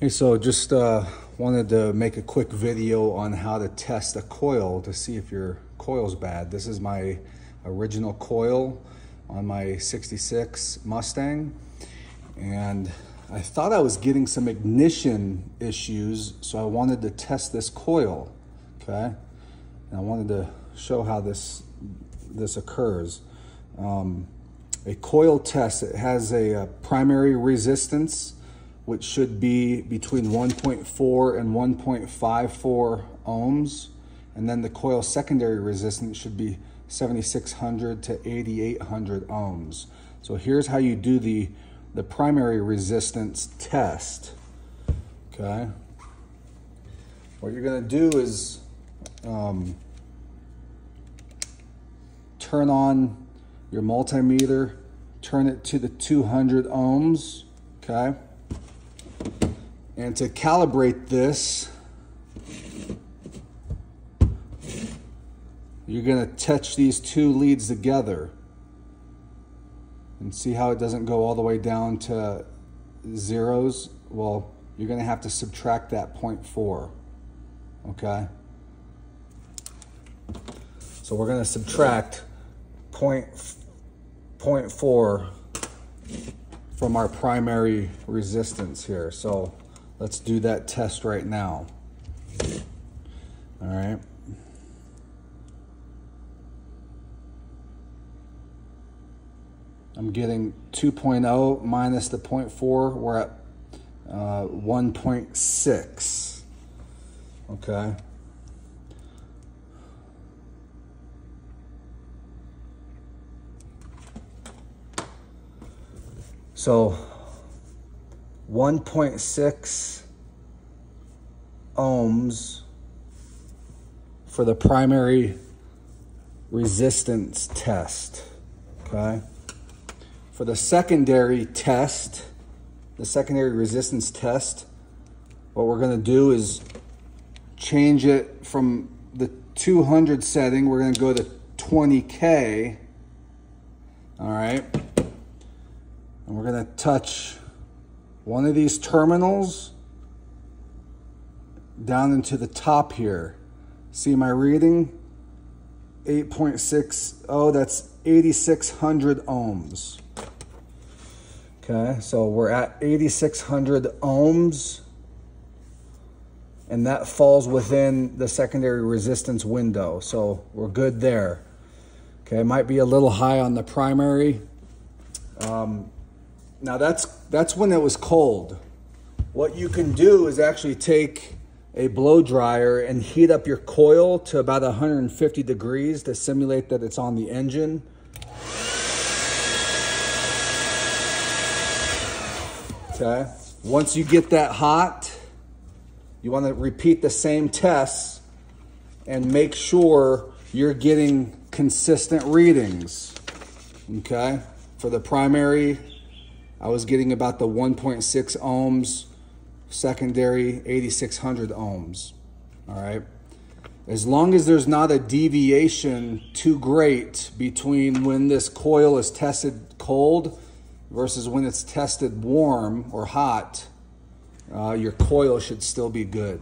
Hey, so just uh, wanted to make a quick video on how to test a coil to see if your coil's bad. This is my original coil on my 66 Mustang. And I thought I was getting some ignition issues, so I wanted to test this coil, okay? And I wanted to show how this, this occurs. Um, a coil test, it has a, a primary resistance, which should be between 1.4 and 1.54 ohms. And then the coil secondary resistance should be 7,600 to 8,800 ohms. So here's how you do the, the primary resistance test, okay? What you're gonna do is um, turn on your multimeter, turn it to the 200 ohms, okay? And to calibrate this, you're gonna touch these two leads together and see how it doesn't go all the way down to zeros. Well, you're gonna have to subtract that 0.4, okay? So we're gonna subtract point, 0.4 from our primary resistance here. So Let's do that test right now. All right. I'm getting 2.0 minus the 0.4. We're at uh, 1.6. Okay. So 1.6 ohms for the primary resistance test, okay? For the secondary test, the secondary resistance test, what we're gonna do is change it from the 200 setting, we're gonna go to 20K, all right? And we're gonna touch one of these terminals down into the top here. See my reading? 8.6, oh, that's 8,600 ohms. Okay, so we're at 8,600 ohms and that falls within the secondary resistance window. So we're good there. Okay, might be a little high on the primary. Um, now that's, that's when it was cold. What you can do is actually take a blow dryer and heat up your coil to about 150 degrees to simulate that it's on the engine. Okay, once you get that hot, you want to repeat the same tests and make sure you're getting consistent readings. Okay, for the primary I was getting about the 1.6 ohms, secondary 8600 ohms. All right. As long as there's not a deviation too great between when this coil is tested cold versus when it's tested warm or hot, uh, your coil should still be good.